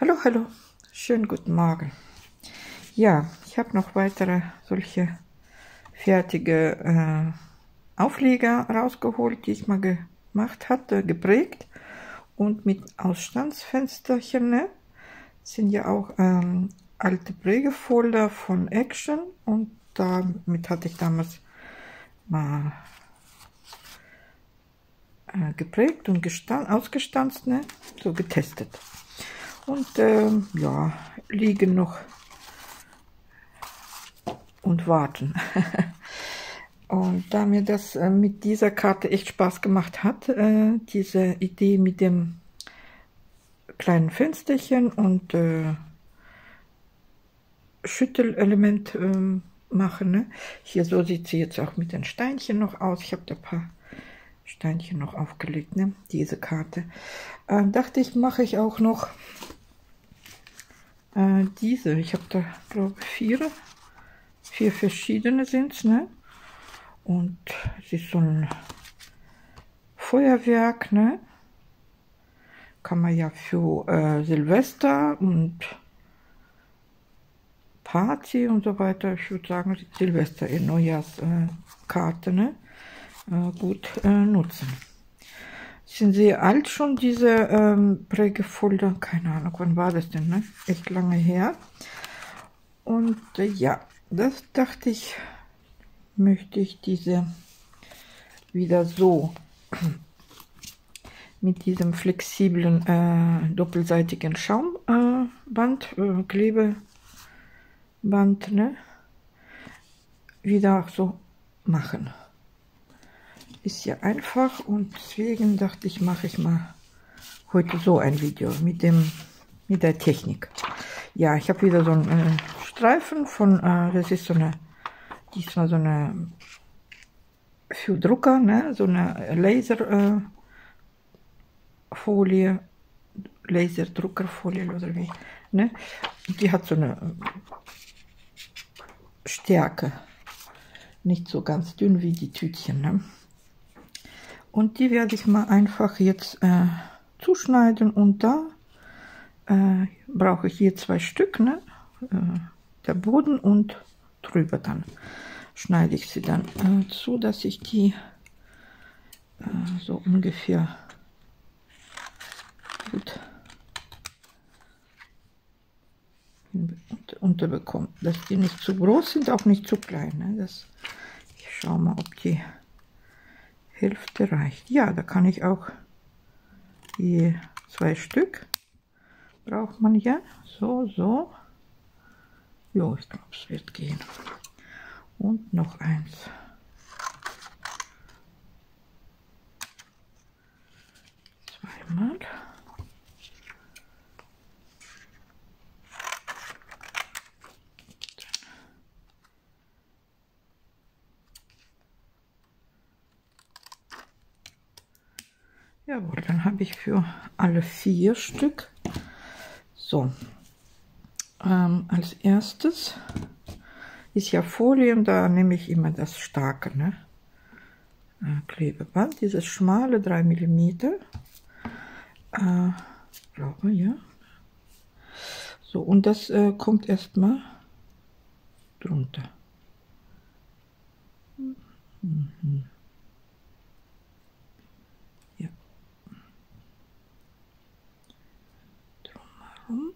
Hallo, hallo, schönen guten Morgen. Ja, ich habe noch weitere solche fertige äh, Aufleger rausgeholt, die ich mal gemacht hatte, geprägt und mit Ausstandsfensterchen. Ne? sind ja auch ähm, alte Prägefolder von Action und damit hatte ich damals mal äh, geprägt und ausgestanzt, ne? so getestet. Und ähm, ja, liegen noch und warten. und da mir das äh, mit dieser Karte echt Spaß gemacht hat, äh, diese Idee mit dem kleinen Fensterchen und äh, Schüttelelement ähm, machen. Ne? Hier so sieht sie jetzt auch mit den Steinchen noch aus. Ich habe da ein paar Steinchen noch aufgelegt, ne? diese Karte. Äh, dachte ich, mache ich auch noch äh, diese. Ich habe da, glaube ich, vier, vier verschiedene sind es. Ne? Und es ist so ein Feuerwerk. Ne? Kann man ja für äh, Silvester und Party und so weiter, ich würde sagen Silvester in Neujahrskarte, ne? Äh, gut äh, nutzen. Sind sehr alt schon, diese ähm, Prägefolder? Keine Ahnung, wann war das denn? Ne? Echt lange her. Und äh, ja, das dachte ich, möchte ich diese wieder so mit diesem flexiblen äh, doppelseitigen Schaumband, äh, Klebeband, ne, wieder so machen ist ja einfach und deswegen dachte ich, mache ich mal heute so ein Video mit dem mit der Technik. Ja, ich habe wieder so einen äh, Streifen von, äh, das ist so eine, diesmal so eine für Drucker, ne, so eine Laserfolie, äh, Laserdruckerfolie oder wie, ne, die hat so eine Stärke, nicht so ganz dünn wie die Tütchen, ne. Und die werde ich mal einfach jetzt äh, zuschneiden und da äh, brauche ich hier zwei Stück, ne? Äh, der Boden und drüber dann schneide ich sie dann äh, so, dass ich die äh, so ungefähr gut unterbekomme, dass die nicht zu groß sind, auch nicht zu klein. Ne? Das, ich schaue mal, ob die Hälfte reicht. Ja, da kann ich auch je zwei Stück braucht man ja. So, so. Jo, ich glaube, es wird gehen. Und noch eins. Zweimal. Jawohl, habe ich für alle vier Stück. So, ähm, als erstes ist ja Folie und da nehme ich immer das starke ne? Äh, Klebeband, dieses schmale 3 mm. Äh, glaube ja. So, und das äh, kommt erstmal drunter. Mhm. rum.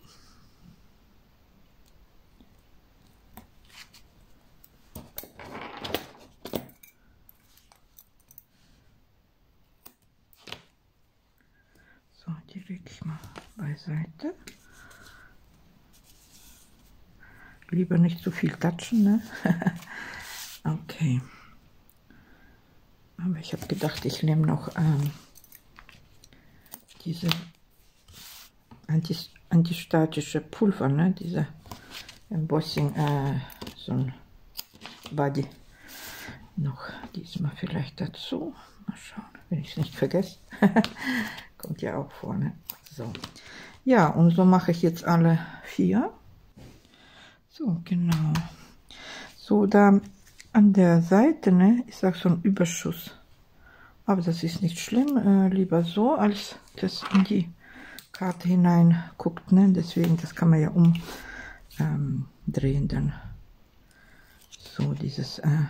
So, die lege ich mal beiseite. Lieber nicht zu viel touchen, ne? okay. Aber ich habe gedacht, ich nehme noch ähm, diese antistatische Pulver, ne? Diese Embossing, äh, so ein Body. Noch diesmal vielleicht dazu. Mal schauen, wenn ich es nicht vergesse. Kommt ja auch vorne. So. Ja, und so mache ich jetzt alle vier. So, genau. So, da an der Seite ne, auch so ein Überschuss. Aber das ist nicht schlimm. Äh, lieber so, als das in die Karte hinein guckt, ne? deswegen, das kann man ja umdrehen ähm, dann. So, dieses äh,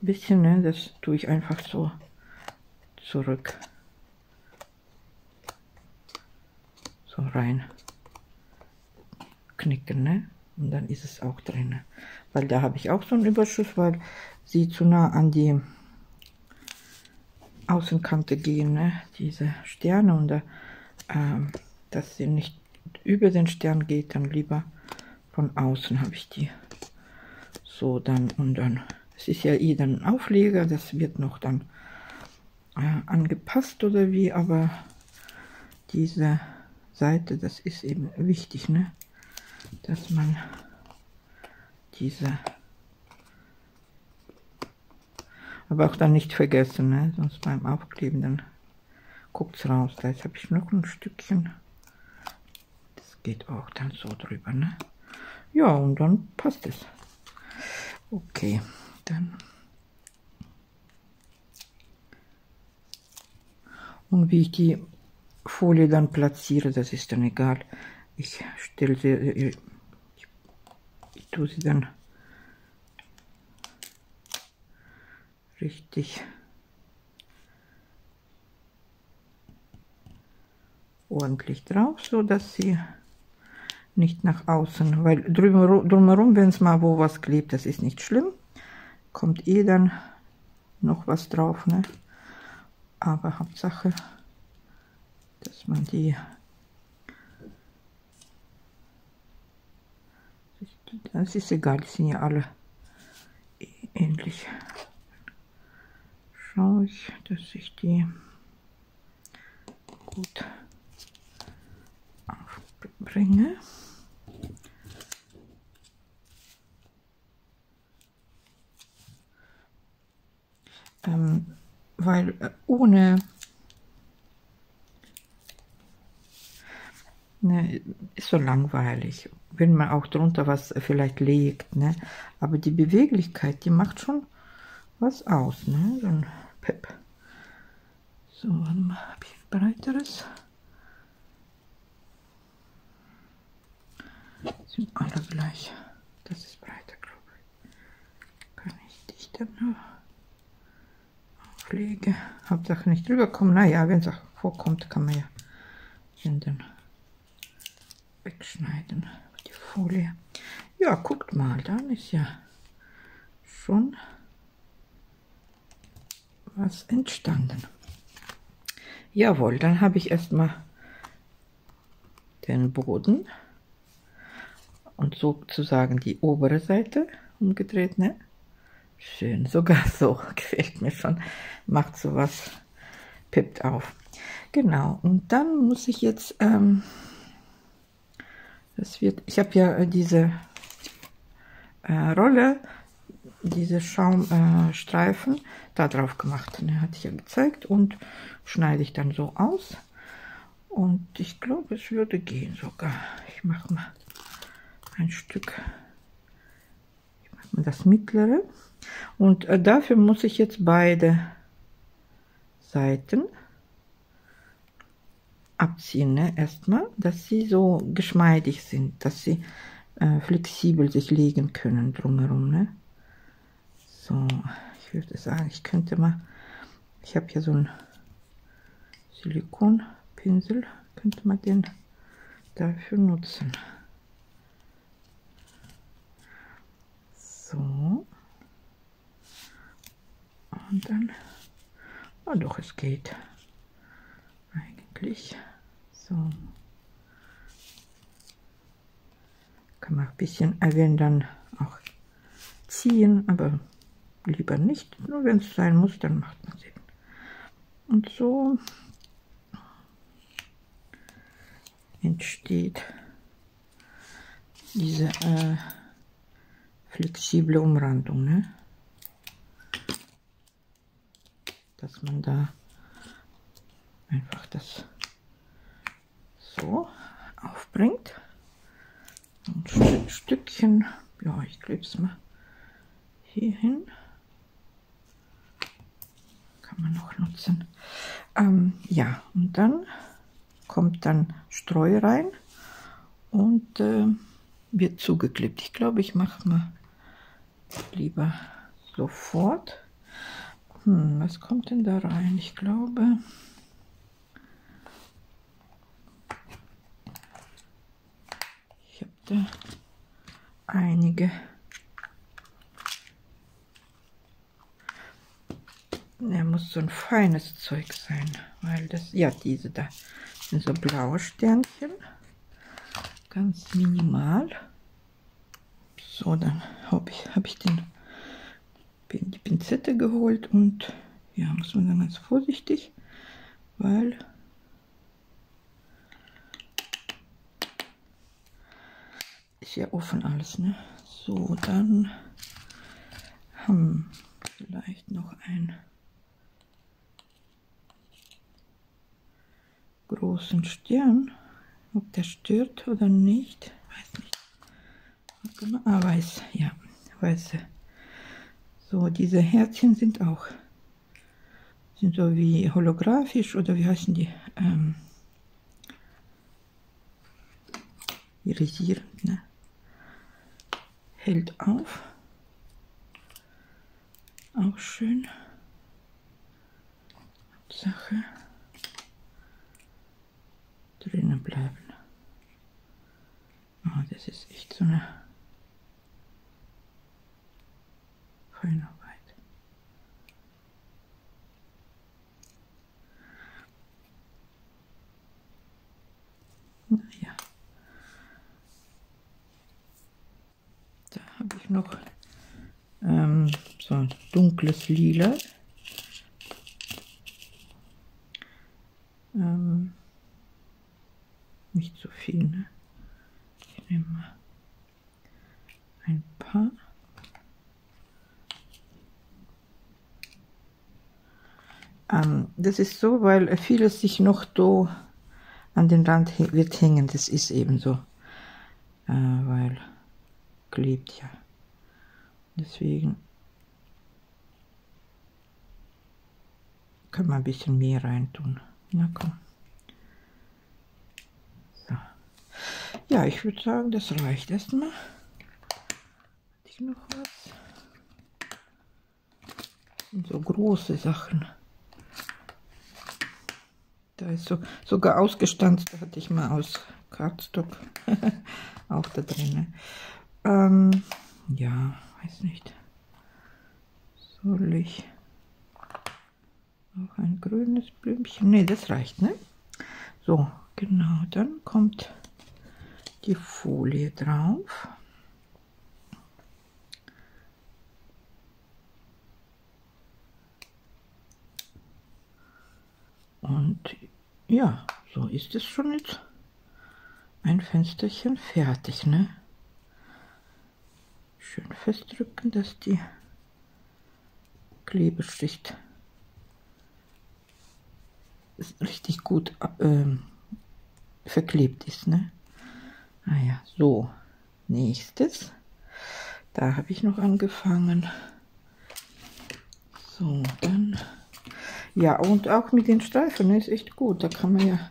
bisschen, ne? das tue ich einfach so zurück. So rein knicken, ne? Und dann ist es auch drin. Weil da habe ich auch so einen Überschuss, weil sie zu nah an die Außenkante gehen, ne? diese Sterne. Und da, äh, dass sie nicht über den Stern geht, dann lieber von außen habe ich die. So, dann und dann. Es ist ja eh dann ein Aufleger, das wird noch dann äh, angepasst oder wie, aber diese Seite, das ist eben wichtig, ne? dass man diese aber auch dann nicht vergessen, ne? sonst beim Aufkleben, dann guckt es raus. Da habe ich noch ein Stückchen. Das geht auch dann so drüber. Ne? Ja, und dann passt es. Okay, dann. Und wie ich die Folie dann platziere, das ist dann egal. Ich stelle sie, ich, ich tue sie dann richtig ordentlich drauf, so dass sie nicht nach außen, weil drumherum, wenn es mal wo was klebt, das ist nicht schlimm, kommt eh dann noch was drauf, ne? Aber Hauptsache, dass man die das ist egal, die sind ja alle ähnlich schaue ich, dass ich die gut aufbringe. Ähm, weil äh, ohne ne, ist so langweilig, wenn man auch drunter was vielleicht legt, ne? Aber die Beweglichkeit, die macht schon was aus, ne? So, warte mal, habe ich ein breiteres? Sind alle gleich. Das ist breiter, glaube ich. Kann ich dich dann nur auflegen. Hauptsache nicht drüber kommen. Naja, wenn es auch vorkommt, kann man ja dann wegschneiden. Die Folie. Ja, guckt mal, dann ist ja schon was entstanden. Jawohl, dann habe ich erstmal den Boden und sozusagen die obere Seite umgedreht, ne? Schön, sogar so, gefällt mir schon, macht sowas, pippt auf. Genau, und dann muss ich jetzt, ähm, das wird, ich habe ja äh, diese äh, Rolle diese Schaumstreifen äh, da drauf gemacht. Ne, hatte ich ja gezeigt und schneide ich dann so aus. Und ich glaube, es würde gehen sogar. Ich mache mal ein Stück. Ich mache mal das mittlere. Und äh, dafür muss ich jetzt beide Seiten abziehen. Ne? Erstmal, dass sie so geschmeidig sind, dass sie äh, flexibel sich legen können drumherum. Ne? So, ich würde sagen, ich könnte mal, ich habe hier so einen Silikonpinsel, könnte man den dafür nutzen. So. Und dann, oh doch, es geht. Eigentlich. So. Kann man ein bisschen erwähnen, dann auch ziehen, aber lieber nicht. Nur wenn es sein muss, dann macht man sie. Und so entsteht diese äh, flexible Umrandung, ne? dass man da einfach das so aufbringt. Ein Stückchen, ja, ich klebe es mal hier hin kann man noch nutzen. Ähm, ja, und dann kommt dann Streu rein und äh, wird zugeklebt. Ich glaube, ich mache mal lieber sofort. Hm, was kommt denn da rein? Ich glaube, da einige. Er muss so ein feines Zeug sein, weil das, ja, diese da sind so blaue Sternchen, ganz minimal. So, dann habe ich, hab ich den, die Pinzette geholt und ja, muss man dann ganz vorsichtig, weil ist ja offen alles, ne? So, dann haben vielleicht noch ein großen Stern. Ob der stört oder nicht, weiß nicht. Ah, weiß, ja, weiße. So, diese Herzchen sind auch, sind so wie holographisch oder wie heißen die? Ähm, irisierend, ne? Hält auf. Auch schön. Sache drinnen bleiben. Oh, das ist echt so eine Feinarbeit. Naja. Da habe ich noch ähm, so ein dunkles Lila. Ähm, nicht so viel, ne? Ich nehme mal ein paar. Ähm, das ist so, weil vieles sich noch do an den Rand wird hängen. Das ist eben so, äh, weil klebt ja. Deswegen können wir ein bisschen mehr reintun. Na komm. Ja, ich würde sagen, das reicht erstmal. Hatte ich noch was? Und so große Sachen. Da ist so sogar ausgestanzt, hatte ich mal aus Cardstock auch da drin. Ähm, ja, weiß nicht. Soll ich auch ein grünes Blümchen? Ne, das reicht, ne? So, genau, dann kommt die Folie drauf. Und ja, so ist es schon jetzt ein Fensterchen fertig, ne? Schön festdrücken, dass die Klebeschicht richtig gut äh, verklebt ist, ne? Ah ja, so. Nächstes. Da habe ich noch angefangen. So, dann. Ja, und auch mit den Streifen ist echt gut. Da kann man ja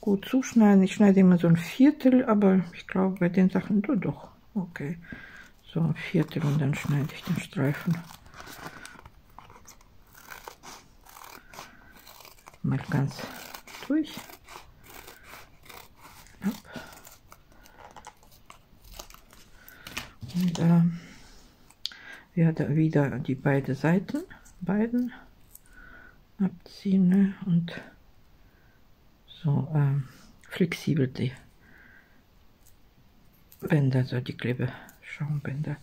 gut zuschneiden. Ich schneide immer so ein Viertel, aber ich glaube bei den Sachen, du doch. Okay. So ein Viertel und dann schneide ich den Streifen. Mal ganz durch. Und äh, werde wieder die beiden Seiten, beiden abziehen ne? und so äh, flexibel die Bänder, so die Klebeschaumbänder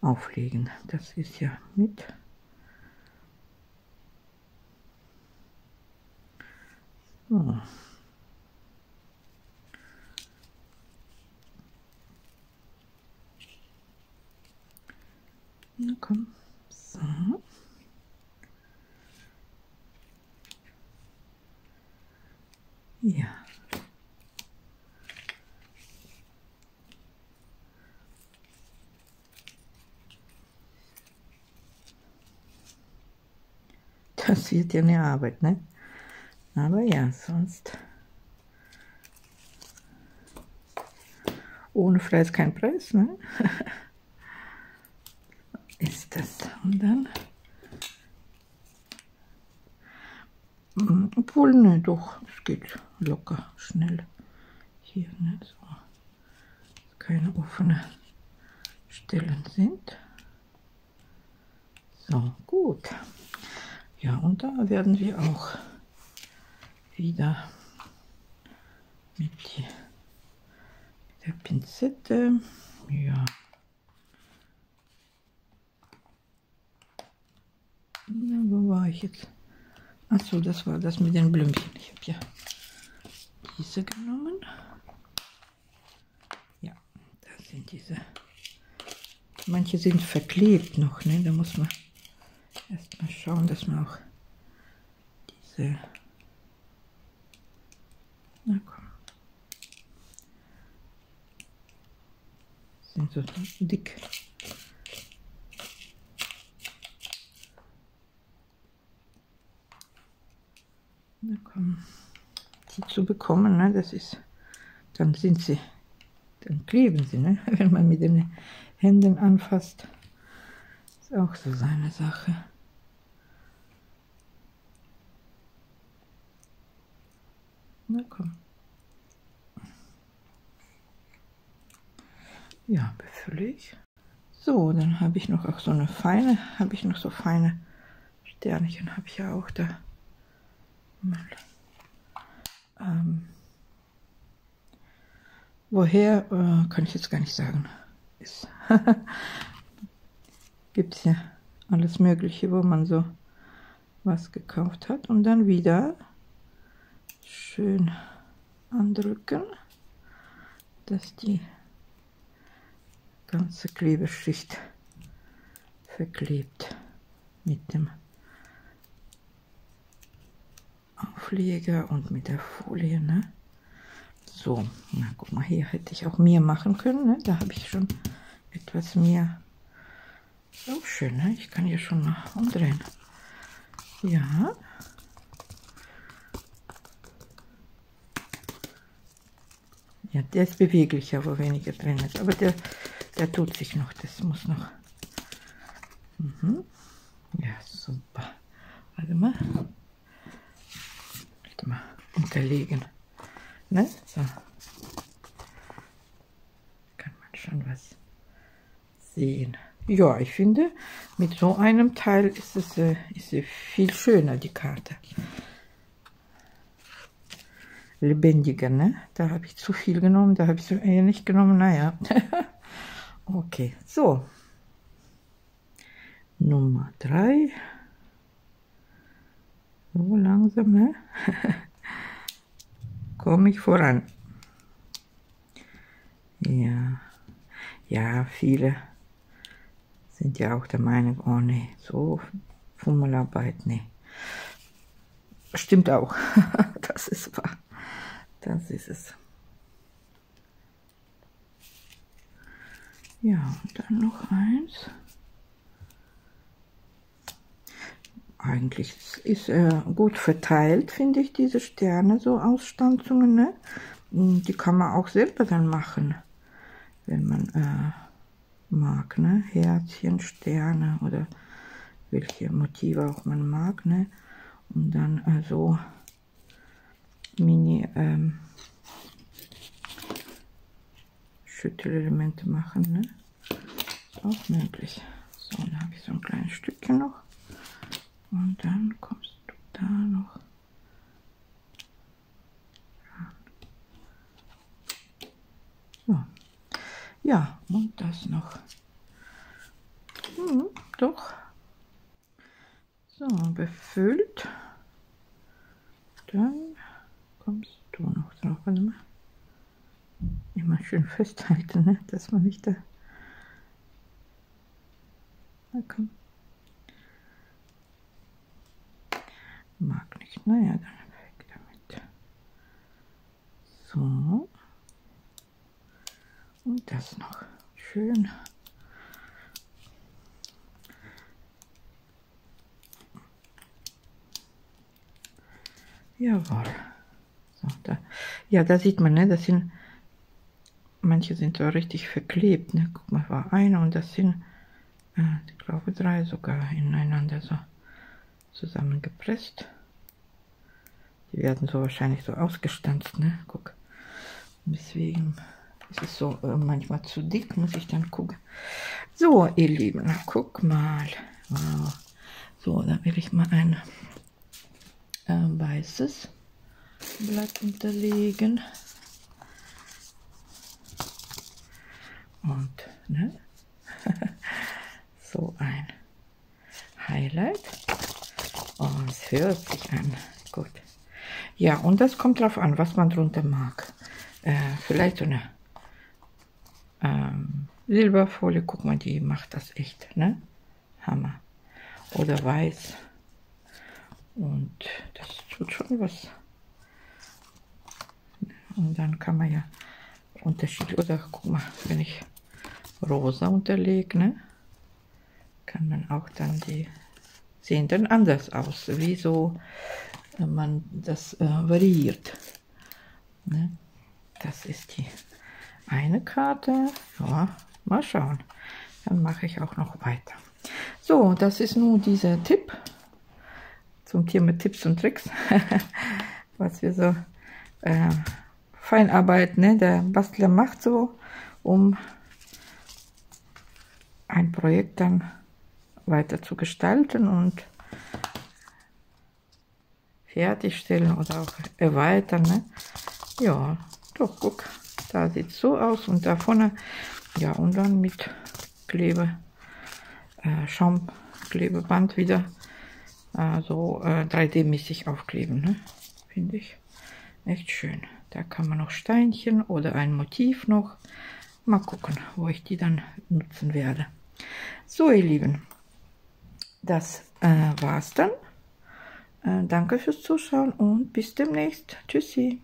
auflegen. Das ist ja mit. So. Na komm. So. das wird ja eine Arbeit, ne? Aber ja, sonst ohne Fleiß kein Preis, ne? Ist das und dann hm, obwohl ne, doch, es geht locker, schnell hier, ne? So, keine offenen Stellen sind. So, gut. Ja, und da werden wir auch wieder mit, der Pinzette, ja, Na, wo war ich jetzt? Achso, das war das mit den Blümchen. Ich habe ja diese genommen. Ja, da sind diese. Manche sind verklebt noch, ne? Da muss man erst mal schauen, dass man auch diese. Na komm. Sind so dick. Na komm. Die zu bekommen, ne? Das ist. Dann sind sie. Dann kleben sie, ne? Wenn man mit den Händen anfasst. Ist auch so seine Sache. Na komm. Ja, befülle ich. So, dann habe ich noch auch so eine feine, habe ich noch so feine Sternchen, habe ich ja auch da mal. Ähm, woher, äh, kann ich jetzt gar nicht sagen. Gibt es ja alles Mögliche, wo man so was gekauft hat. Und dann wieder schön andrücken, dass die ganze Klebeschicht verklebt mit dem Aufleger und mit der Folie, ne? So, na guck mal, hier hätte ich auch mehr machen können, ne? Da habe ich schon etwas mehr. So schön, ne? Ich kann hier schon mal umdrehen. Ja. Ja, der ist beweglicher, wo weniger drin ist. Aber der, der tut sich noch. Das muss noch. Mhm. Ja, super. Warte mal mal unterlegen. Ne? So. Kann man schon was sehen. Ja, ich finde, mit so einem Teil ist es äh, ist viel schöner, die Karte. Lebendiger, ne? Da habe ich zu viel genommen, da habe ich so nicht genommen. Naja. okay, so. Nummer drei. So langsam, ne? komme ich voran. Ja, ja, viele sind ja auch der Meinung, oh ne, so Fummelarbeit, ne. Stimmt auch, das ist wahr, das ist es. Ja, dann noch eins. eigentlich ist äh, gut verteilt, finde ich, diese Sterne, so Ausstanzungen. Ne? Die kann man auch selber dann machen, wenn man äh, mag. Ne? Herzchen, Sterne oder welche Motive auch man mag. Ne? Und dann äh, so Mini ähm, Schüttelelemente machen. Ne? Auch möglich. So, dann habe ich so ein kleines Stückchen noch. Und dann kommst du da noch. So. Ja, und das noch. Hm, doch. So, befüllt. Dann kommst du noch drauf. Warte mal. Immer schön festhalten, ne? dass man nicht da. Na komm. Mag nicht. Naja, dann weg damit. So. Und das noch. Schön. Jawohl. So, da. Ja, da sieht man, ne, das sind manche sind so richtig verklebt. Ne? Guck mal, war eine und das sind, äh, ich glaube, drei sogar ineinander so zusammengepresst. Die werden so wahrscheinlich so ausgestanzt, ne? Guck. Deswegen ist es so äh, manchmal zu dick, muss ich dann gucken. So, ihr Lieben, guck mal. Wow. So, dann will ich mal ein äh, weißes Blatt unterlegen. Und ne? so ein Highlight. Und es hört sich an. Gut. Ja, und das kommt drauf an, was man drunter mag. Äh, vielleicht so eine ähm, Silberfolie. Guck mal, die macht das echt, ne? Hammer. Oder weiß. Und das tut schon was. Und dann kann man ja Unterschied. Oder guck mal, wenn ich rosa unterlege, ne? kann man auch dann die sehen dann anders aus, wie so man das äh, variiert. Ne? Das ist die eine Karte. Ja, mal schauen. Dann mache ich auch noch weiter. So, das ist nun dieser Tipp zum Thema Tipps und Tricks, was wir so äh, Feinarbeit, ne, der Bastler macht so, um ein Projekt dann weiter zu gestalten und fertigstellen oder auch erweitern. Ne? Ja, doch, guck, da sieht so aus und da vorne, ja, und dann mit Klebe, äh, Schaumklebeband wieder äh, so äh, 3D-mäßig aufkleben, ne? finde ich echt schön. Da kann man noch Steinchen oder ein Motiv noch. Mal gucken, wo ich die dann nutzen werde. So, ihr Lieben, das äh, war's dann. Äh, danke fürs Zuschauen und bis demnächst. Tschüssi.